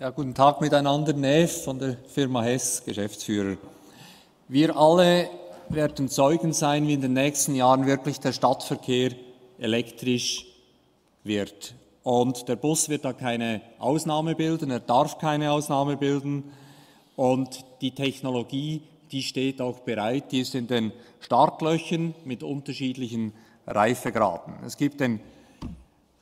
Ja, guten Tag miteinander, Neff von der Firma Hess, Geschäftsführer. Wir alle werden Zeugen sein, wie in den nächsten Jahren wirklich der Stadtverkehr elektrisch wird. Und der Bus wird da keine Ausnahme bilden, er darf keine Ausnahme bilden. Und die Technologie, die steht auch bereit, die ist in den Startlöchern mit unterschiedlichen Reifegraden. Es gibt den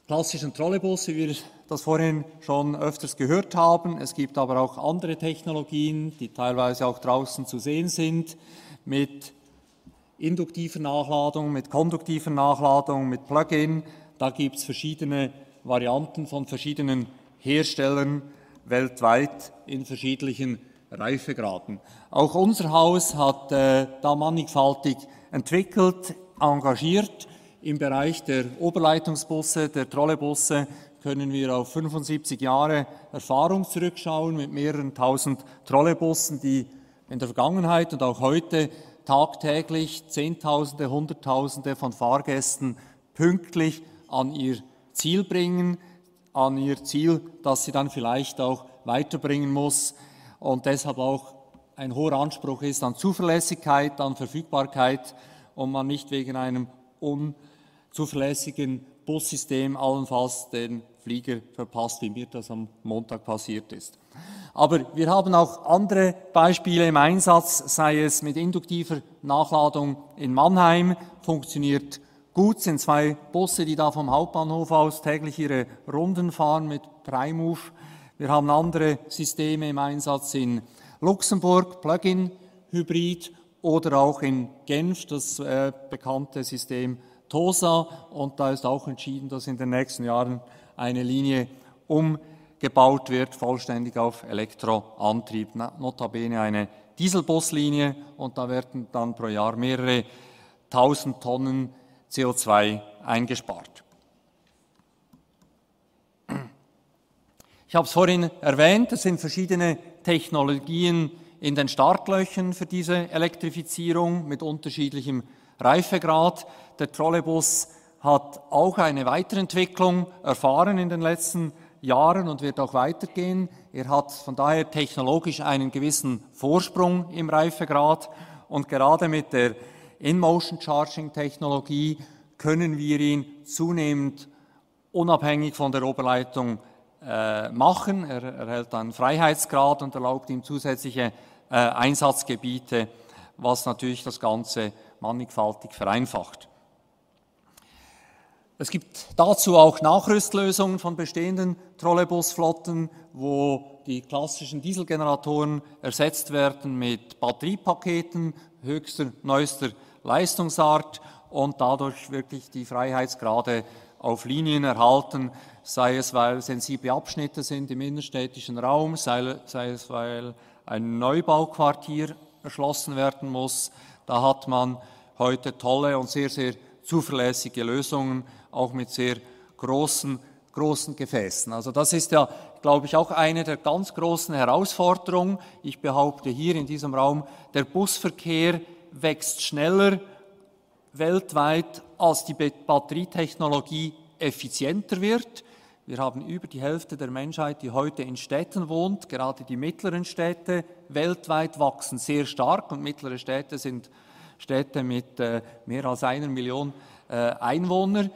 klassischen Trolleybus, wie wir das vorhin schon öfters gehört haben. Es gibt aber auch andere Technologien, die teilweise auch draußen zu sehen sind, mit induktiver Nachladung, mit konduktiver Nachladung, mit Plug-in. Da gibt es verschiedene Varianten von verschiedenen Herstellern weltweit in verschiedenen Reifegraden. Auch unser Haus hat äh, da mannigfaltig entwickelt, engagiert. Im Bereich der Oberleitungsbusse, der Trolleybusse können wir auf 75 Jahre Erfahrung zurückschauen mit mehreren tausend Trolleybussen, die in der Vergangenheit und auch heute tagtäglich Zehntausende, Hunderttausende von Fahrgästen pünktlich an ihr Ziel bringen, an ihr Ziel, das sie dann vielleicht auch weiterbringen muss. Und deshalb auch ein hoher Anspruch ist an Zuverlässigkeit, an Verfügbarkeit und man nicht wegen einem unzuverlässigen Bussystem allenfalls den Flieger verpasst, wie mir das am Montag passiert ist. Aber wir haben auch andere Beispiele im Einsatz, sei es mit induktiver Nachladung in Mannheim, funktioniert gut, sind zwei Busse, die da vom Hauptbahnhof aus täglich ihre Runden fahren mit Primove. Wir haben andere Systeme im Einsatz in Luxemburg, Plug-in Hybrid oder auch in Genf, das äh, bekannte System TOSA. Und da ist auch entschieden, dass in den nächsten Jahren eine Linie um gebaut wird, vollständig auf Elektroantrieb, notabene eine Dieselbuslinie und da werden dann pro Jahr mehrere tausend Tonnen CO2 eingespart. Ich habe es vorhin erwähnt, es sind verschiedene Technologien in den Startlöchern für diese Elektrifizierung mit unterschiedlichem Reifegrad. Der Trolleybus hat auch eine Weiterentwicklung erfahren in den letzten Jahren. Und wird auch weitergehen. Er hat von daher technologisch einen gewissen Vorsprung im Reifegrad und gerade mit der In-Motion Charging Technologie können wir ihn zunehmend unabhängig von der Oberleitung äh, machen. Er erhält einen Freiheitsgrad und erlaubt ihm zusätzliche äh, Einsatzgebiete, was natürlich das Ganze mannigfaltig vereinfacht. Es gibt dazu auch Nachrüstlösungen von bestehenden Trolleybusflotten, wo die klassischen Dieselgeneratoren ersetzt werden mit Batteriepaketen höchster, neuester Leistungsart und dadurch wirklich die Freiheitsgrade auf Linien erhalten, sei es, weil sensible Abschnitte sind im innerstädtischen Raum, sei, sei es, weil ein Neubauquartier erschlossen werden muss. Da hat man heute tolle und sehr, sehr zuverlässige Lösungen, auch mit sehr großen, großen Gefäßen. Also das ist ja, glaube ich, auch eine der ganz großen Herausforderungen. Ich behaupte hier in diesem Raum, der Busverkehr wächst schneller weltweit, als die Batterietechnologie effizienter wird. Wir haben über die Hälfte der Menschheit, die heute in Städten wohnt. Gerade die mittleren Städte weltweit wachsen sehr stark und mittlere Städte sind Städte mit äh, mehr als einer Million äh, Einwohner.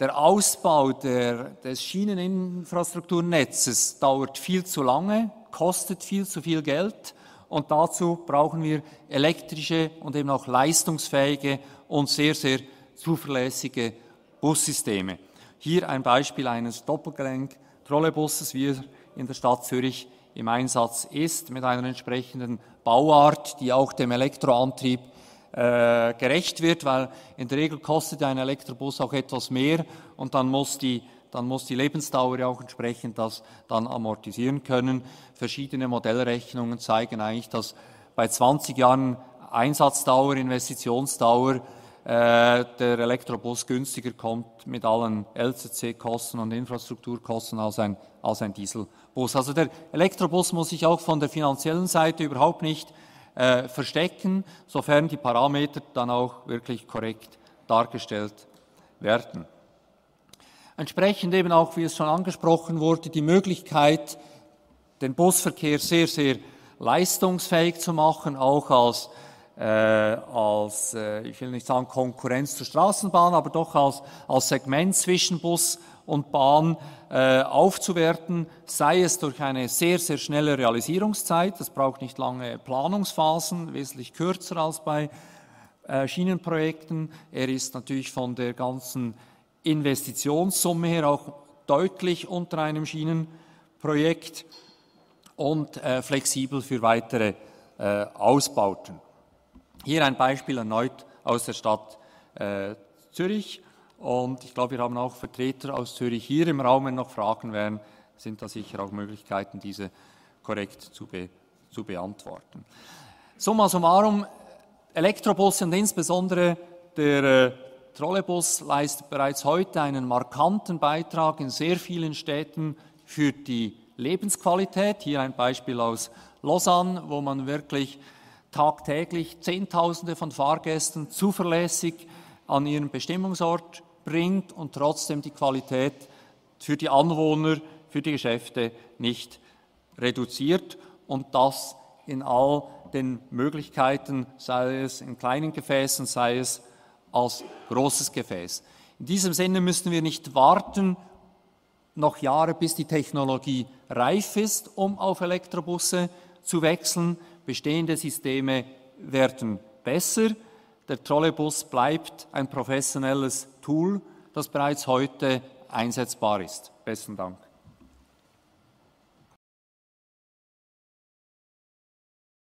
Der Ausbau der, des Schieneninfrastrukturnetzes dauert viel zu lange, kostet viel zu viel Geld und dazu brauchen wir elektrische und eben auch leistungsfähige und sehr, sehr zuverlässige Bussysteme. Hier ein Beispiel eines Doppelgelenk-Trolleybusses, wie er in der Stadt Zürich im Einsatz ist, mit einer entsprechenden Bauart, die auch dem Elektroantrieb äh, gerecht wird, weil in der Regel kostet ein Elektrobus auch etwas mehr und dann muss die dann muss die Lebensdauer ja auch entsprechend das dann amortisieren können. Verschiedene Modellrechnungen zeigen eigentlich, dass bei 20 Jahren Einsatzdauer, Investitionsdauer der Elektrobus günstiger kommt mit allen LCC-Kosten und Infrastrukturkosten als ein, als ein Dieselbus. Also der Elektrobus muss sich auch von der finanziellen Seite überhaupt nicht äh, verstecken, sofern die Parameter dann auch wirklich korrekt dargestellt werden. Entsprechend eben auch, wie es schon angesprochen wurde, die Möglichkeit, den Busverkehr sehr, sehr leistungsfähig zu machen, auch als, äh, als äh, ich will nicht sagen Konkurrenz zur Straßenbahn, aber doch als, als Segment zwischen Bus und Bahn äh, aufzuwerten, sei es durch eine sehr, sehr schnelle Realisierungszeit, das braucht nicht lange Planungsphasen, wesentlich kürzer als bei äh, Schienenprojekten. Er ist natürlich von der ganzen Investitionssumme her auch deutlich unter einem Schienenprojekt und äh, flexibel für weitere äh, Ausbauten. Hier ein Beispiel erneut aus der Stadt äh, Zürich. Und ich glaube, wir haben auch Vertreter aus Zürich hier im Raum. Wenn noch Fragen wären, sind da sicher auch Möglichkeiten, diese korrekt zu, be zu beantworten. Summa summarum, Elektrobusse und insbesondere der äh, Trolleybus leistet bereits heute einen markanten Beitrag in sehr vielen Städten für die Lebensqualität. Hier ein Beispiel aus Lausanne, wo man wirklich tagtäglich Zehntausende von Fahrgästen zuverlässig an ihren Bestimmungsort bringt und trotzdem die Qualität für die Anwohner, für die Geschäfte nicht reduziert und das in all den Möglichkeiten, sei es in kleinen Gefäßen, sei es als großes Gefäß. In diesem Sinne müssen wir nicht warten, noch Jahre, bis die Technologie reif ist, um auf Elektrobusse zu wechseln. Bestehende Systeme werden besser. Der Trolleybus bleibt ein professionelles Tool, das bereits heute einsetzbar ist. Besten Dank.